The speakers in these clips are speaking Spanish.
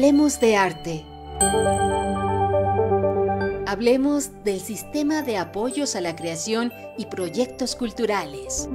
Hablemos de arte. Hablemos del sistema de apoyos a la creación y proyectos culturales.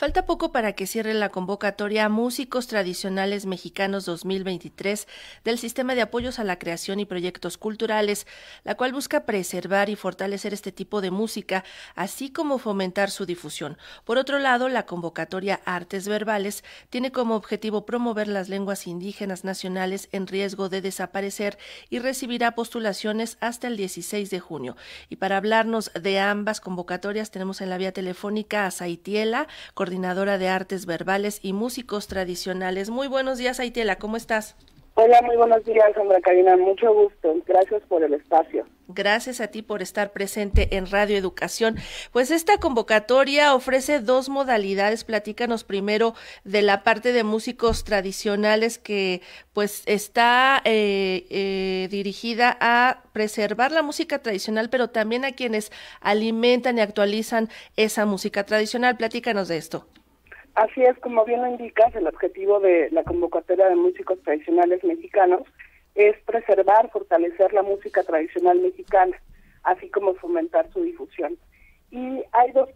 Falta poco para que cierre la convocatoria Músicos Tradicionales Mexicanos 2023 del Sistema de Apoyos a la Creación y Proyectos Culturales, la cual busca preservar y fortalecer este tipo de música, así como fomentar su difusión. Por otro lado, la convocatoria Artes Verbales tiene como objetivo promover las lenguas indígenas nacionales en riesgo de desaparecer y recibirá postulaciones hasta el 16 de junio. Y para hablarnos de ambas convocatorias tenemos en la vía telefónica a Saitiela, coordinadora de artes verbales y músicos tradicionales. Muy buenos días, Aitela, ¿cómo estás? Hola, muy buenos días, Sandra Karina. Mucho gusto. Gracias por el espacio. Gracias a ti por estar presente en Radio Educación. Pues esta convocatoria ofrece dos modalidades. Platícanos primero de la parte de músicos tradicionales que pues está eh, eh, dirigida a preservar la música tradicional, pero también a quienes alimentan y actualizan esa música tradicional. Platícanos de esto. Así es, como bien lo indicas, el objetivo de la convocatoria de músicos tradicionales mexicanos es preservar, fortalecer la música tradicional mexicana, así como fomentar su difusión. Y hay dos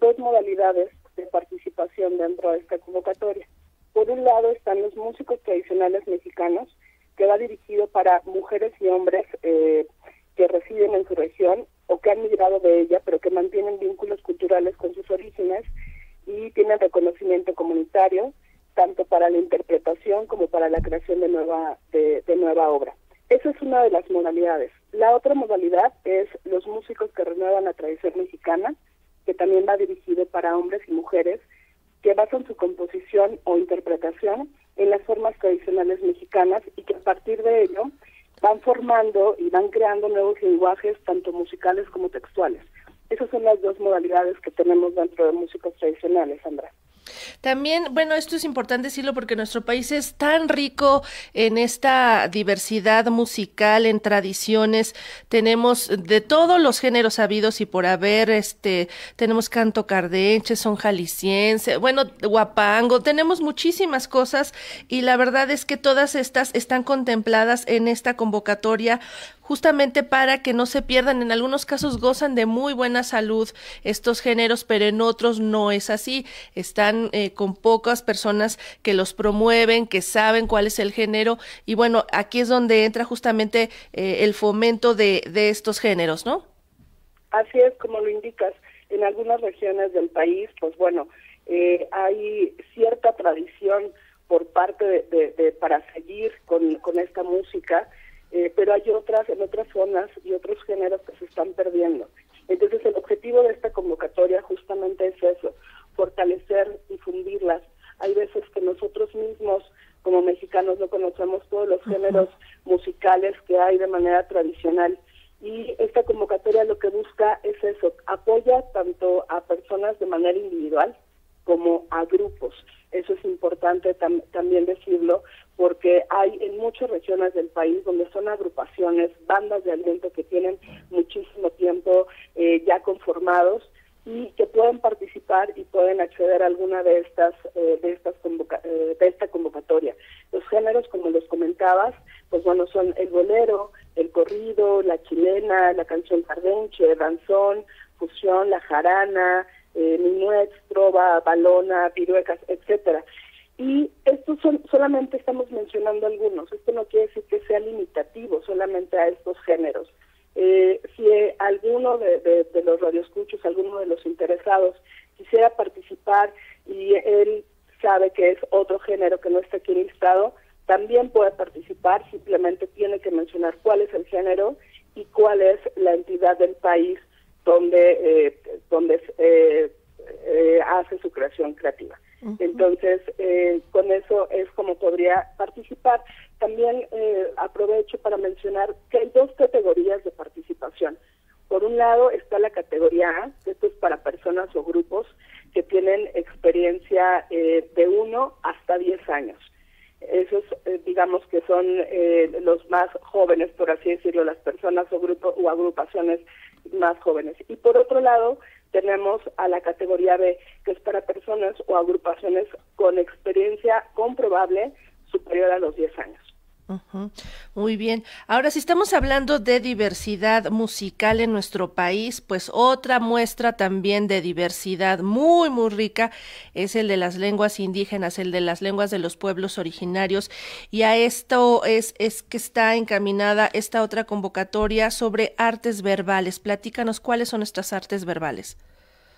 dos modalidades de participación dentro de esta convocatoria. Por un lado están los músicos tradicionales mexicanos, que va dirigido para mujeres y hombres eh, que residen en su región o que han migrado de ella, pero que mantienen vínculos culturales con sus orígenes y tienen reconocimiento comunitario, tanto para la interpretación como para la creación de nueva, de, nueva obra. Esa es una de La otra modalidad es los músicos que renuevan la tradición mexicana, que también va dirigido para hombres y mujeres, que basan su composición o interpretación en las formas tradicionales mexicanas y que a partir de ello van formando y van creando nuevos lenguajes, tanto musicales como textuales. Esas son las dos modalidades que tenemos dentro de músicos tradicionales, Sandra. También, bueno, esto es importante decirlo porque nuestro país es tan rico en esta diversidad musical, en tradiciones. Tenemos de todos los géneros habidos y por haber, este, tenemos canto cardenche, son jalisciense, bueno, guapango, tenemos muchísimas cosas y la verdad es que todas estas están contempladas en esta convocatoria justamente para que no se pierdan. En algunos casos gozan de muy buena salud estos géneros, pero en otros no es así. Están eh, con pocas personas que los promueven, que saben cuál es el género. Y bueno, aquí es donde entra justamente eh, el fomento de, de estos géneros, ¿no? Así es, como lo indicas. En algunas regiones del país, pues bueno, eh, hay cierta tradición por parte de, para seguir con, con esta música eh, pero hay otras en otras zonas y otros géneros que se están perdiendo. Entonces el objetivo de esta convocatoria justamente es eso, fortalecer, difundirlas. Hay veces que nosotros mismos como mexicanos no conocemos todos los géneros musicales que hay de manera tradicional y esta convocatoria lo que busca es eso, apoya tanto a personas de manera individual como a grupos. Eso es importante también decirlo, porque hay en muchas regiones del país donde son agrupaciones, bandas de aliento que tienen muchísimo tiempo eh, ya conformados y que pueden participar y pueden acceder a alguna de estas eh, de estas eh, de esta convocatoria. Los géneros, como los comentabas, pues bueno, son el bolero, el corrido, la chilena, la canción cardenche, danzón, fusión, la jarana, eh, minuets, trova, balona, piruecas, etcétera. Y estos son, solamente estamos mencionando algunos, esto no quiere decir que sea limitativo solamente a estos géneros. Eh, si alguno de, de, los radioescuchos, alguno de los interesados quisiera participar y él sabe que es otro género que no está aquí listado, también puede participar, simplemente tiene que mencionar cuál es el género y cuál es la entidad del país donde, eh, donde eh, eh, hace su creación creativa. Entonces, eh, con eso es como podría participar. También eh, aprovecho para mencionar que hay dos categorías de participación. Por un lado está la categoría A, que esto es para personas o grupos que tienen experiencia eh, de uno hasta 10 años. Esos, digamos que son los más jóvenes, por así decirlo, las personas o grupos o agrupaciones más jóvenes. Y por otro lado, tenemos a la categoría B, que es para personas o agrupaciones con experiencia comprobable superior a los 10 años. Muy bien. Ahora, si estamos hablando de diversidad musical en nuestro país, pues otra muestra también de diversidad muy, muy rica es el de las lenguas indígenas, el de las lenguas de los pueblos originarios. Y a esto es, es que está encaminada esta otra convocatoria sobre artes verbales. Platícanos cuáles son estas artes verbales.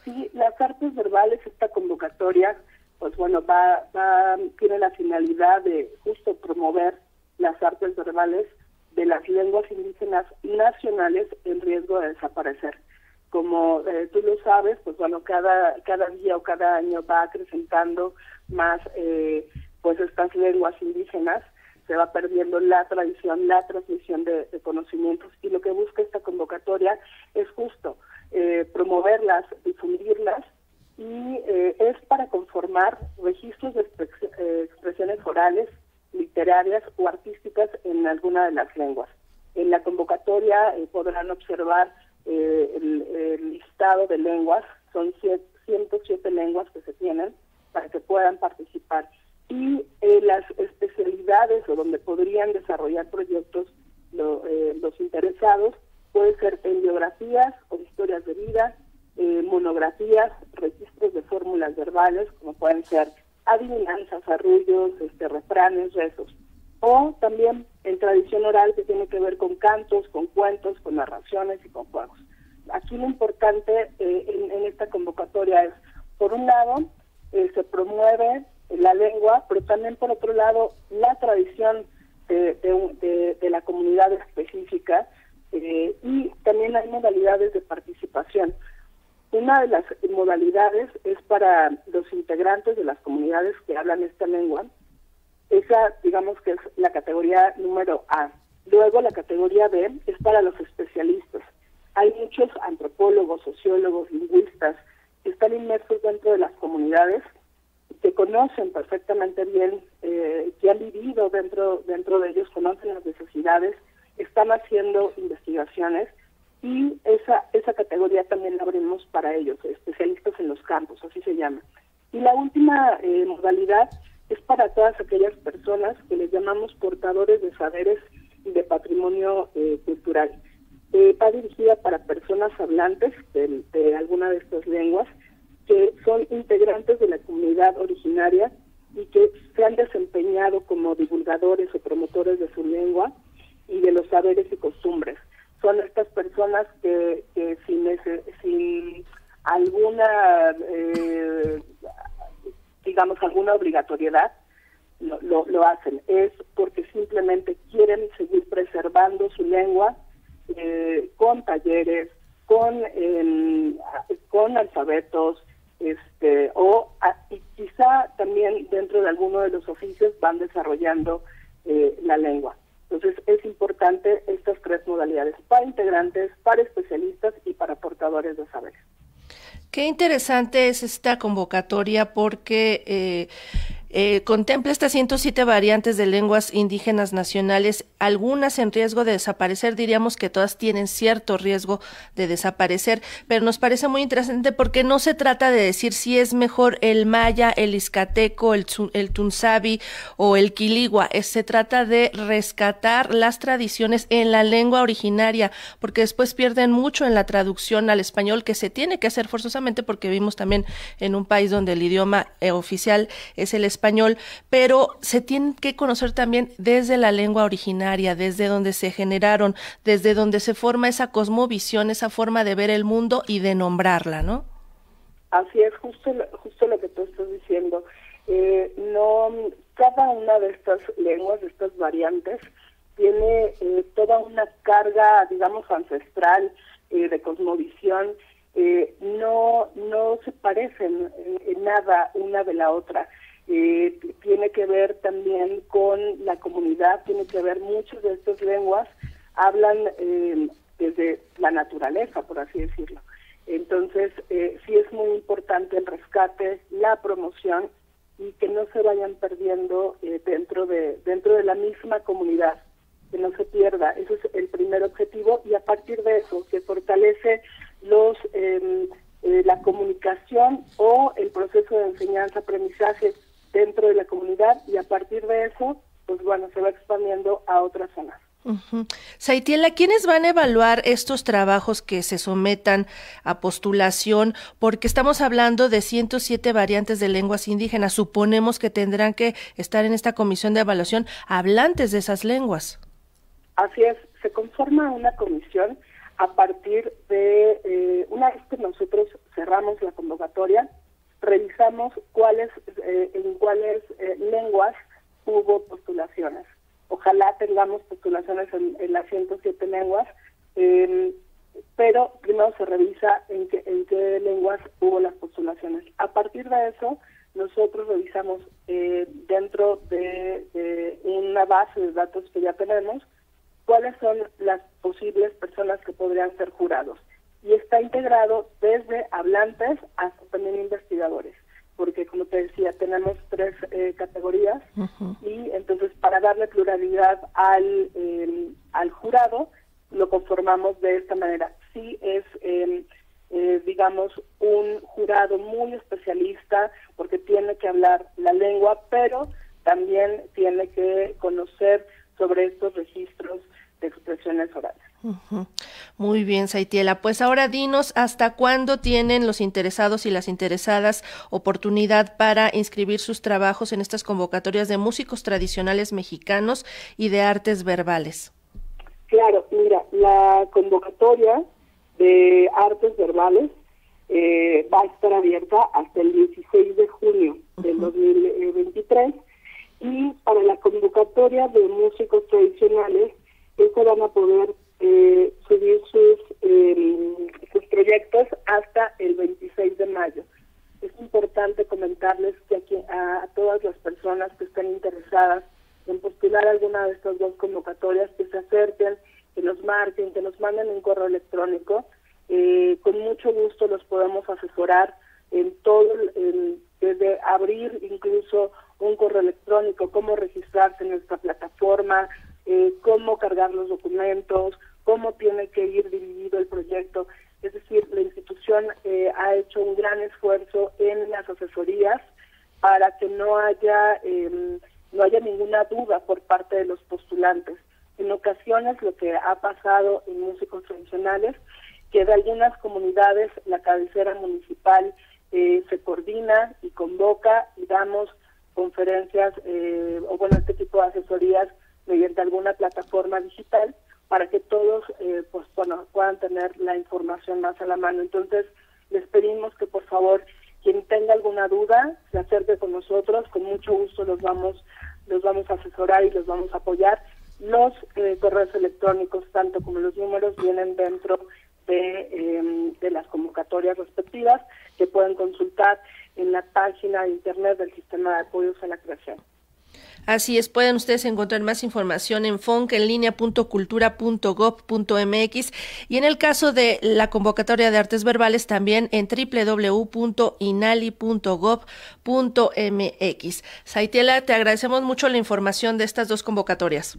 Sí, las artes verbales, esta convocatoria, pues bueno, va, va, tiene la finalidad de justo promover de las lenguas indígenas nacionales en riesgo de desaparecer. Como eh, tú lo sabes, pues bueno, cada, cada día o cada año va acrecentando más eh, pues estas lenguas indígenas, se va perdiendo la tradición, la transmisión de, conocimientos y lo que busca esta convocatoria es justo eh, promoverlas, difundirlas y es para conformar registros de expresiones orales literarias o artísticas en alguna de las lenguas. En la convocatoria eh, podrán observar eh, el, listado de lenguas, son 107 lenguas que se tienen para que puedan participar. Y eh, las especialidades o donde podrían desarrollar proyectos los interesados puede ser en biografías o historias de vida, monografías, registros de fórmulas verbales, como pueden ser adivinanzas, arrullos, este, refranes, rezos. O también en tradición oral que tiene que ver con cantos, con cuentos, con narraciones y con juegos. Aquí lo importante eh, en, esta convocatoria es, por un lado, eh, se promueve la lengua, pero también por otro lado la tradición de, la comunidad específica eh, y también hay modalidades de participación. Una de las modalidades es para los integrantes de las comunidades que hablan esta lengua. Esa, digamos que es la categoría número A. Luego la categoría B es para los especialistas. Hay muchos antropólogos, sociólogos, lingüistas que están inmersos dentro de las comunidades que conocen perfectamente bien, eh, que han vivido dentro, dentro de ellos, conocen las necesidades, están haciendo investigaciones y esa, esa categoría también la abrimos para ellos, especialistas en los campos, así se llama. Y la última eh, modalidad es para todas aquellas personas que les llamamos portadores de saberes y de patrimonio eh, cultural. Eh, va dirigida para personas hablantes de, de alguna de estas lenguas que son integrantes de la comunidad originaria y que se han desempeñado como divulgadores o promotores de su lengua y de los saberes y costumbres son estas personas que, sin, sin alguna, eh, digamos, alguna obligatoriedad, lo, lo, hacen. Es porque simplemente quieren seguir preservando su lengua eh, con talleres, con, con alfabetos, este, o y quizá también dentro de alguno de los oficios van desarrollando eh, la lengua. Entonces es importante estas tres modalidades, para integrantes, para especialistas y para portadores de saberes. Qué interesante es esta convocatoria porque eh, eh, contempla estas 107 variantes de lenguas indígenas nacionales, algunas en riesgo de desaparecer, diríamos que todas tienen cierto riesgo de desaparecer, pero nos parece muy interesante porque no se trata de decir si es mejor el maya, el izcateco, el, el tunzabi o el quiligua, se trata de rescatar las tradiciones en la lengua originaria, porque después pierden mucho en la traducción al español que se tiene que hacer forzosamente porque vivimos también en un país donde el idioma eh, oficial es el español español, pero se tienen que conocer también desde la lengua originaria, desde donde se generaron, desde donde se forma esa cosmovisión, esa forma de ver el mundo y de nombrarla, ¿no? Así es, justo, justo lo que tú estás diciendo. Eh, no, cada una de estas lenguas, de estas variantes, tiene eh, toda una carga, digamos, ancestral eh, de cosmovisión. no, no se parecen en nada una de la otra. Eh, tiene que ver también con la comunidad, tiene que ver muchas de estas lenguas hablan eh, desde la naturaleza, por así decirlo. Entonces, eh, sí es muy importante el rescate, la promoción y que no se vayan perdiendo eh, dentro de dentro de la misma comunidad, que no se pierda. Ese es el primer objetivo y a partir de eso se fortalece los proceso de enseñanza-aprendizaje dentro de la comunidad y a partir de eso, pues bueno, se va expandiendo a otras zonas. Saitiela, ¿quiénes van a evaluar estos trabajos que se sometan a postulación? Porque estamos hablando de 107 variantes de lenguas indígenas. Suponemos que tendrán que estar en esta comisión de evaluación hablantes de esas lenguas. Así es, se conforma una comisión a partir de, eh, una vez que nosotros cerramos la convocatoria, revisamos cuáles, eh, en cuáles eh, lenguas hubo postulaciones Ojalá tengamos postulaciones en, las 107 lenguas, em, pero primero se revisa en, qué, en qué lenguas hubo las postulaciones. A partir de eso, nosotros revisamos eh, dentro de, una base de datos que ya tenemos cuáles son las posibles personas que podrían ser jurados. Y está integrado desde hablantes hasta también investigadores porque como te decía, tenemos tres eh, categorías y entonces para darle pluralidad al, al jurado, lo conformamos de esta manera. Sí es, em, eh, digamos, un jurado muy especialista porque tiene que hablar la lengua, pero también tiene que conocer sobre estos registros de expresiones orales. Muy bien, Saitiela. Pues ahora dinos hasta cuándo tienen los interesados y las interesadas oportunidad para inscribir sus trabajos en estas convocatorias de músicos tradicionales mexicanos y de artes verbales. Claro, mira, la convocatoria de artes verbales eh, va a estar abierta hasta el 16 de junio del 2023 y para la convocatoria de músicos tradicionales, eso van a poder eh, subir sus, em, sus proyectos hasta el 26 de mayo. Es importante comentarles que aquí a, todas las personas que estén interesadas en postular alguna de estas dos convocatorias, que se acerquen, que nos marquen, que nos manden un correo electrónico. Eh, con mucho gusto los podemos asesorar en todo, desde abrir incluso un correo electrónico, cómo registrarse en nuestra plataforma, eh, cómo cargar los documentos, cómo tiene que ir dividido el proyecto. Es decir, la institución eh, ha hecho un gran esfuerzo en las asesorías para que no haya em, no haya ninguna duda por parte de los postulantes. En ocasiones lo que ha pasado en músicos tradicionales, que de algunas comunidades la cabecera municipal eh, se coordina y convoca y damos conferencias eh, o bueno este tipo de asesorías mediante alguna plataforma digital para que todos eh, pues bueno puedan tener la información más a la mano. Entonces les pedimos que por favor quien tenga alguna duda se acerque con nosotros. Con mucho gusto los vamos los vamos a asesorar y los vamos a apoyar los eh, correos electrónicos tanto como los números vienen dentro de, em, de las convocatorias respectivas que pueden consultar en la página de internet del sistema de apoyos a la creación Así es, pueden ustedes encontrar más información en fonkenlinea.cultura.gov.mx y en el caso de la convocatoria de artes verbales también en www.inali.gov.mx. Saitela, te agradecemos mucho la información de estas dos convocatorias.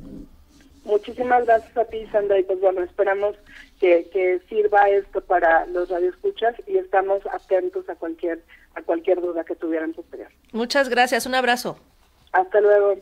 Muchísimas gracias a ti, Sandra, y pues bueno, esperamos que, que sirva esto para los radioescuchas y estamos atentos a cualquier a cualquier duda que tuvieran superior. Muchas gracias, un abrazo. Hasta luego.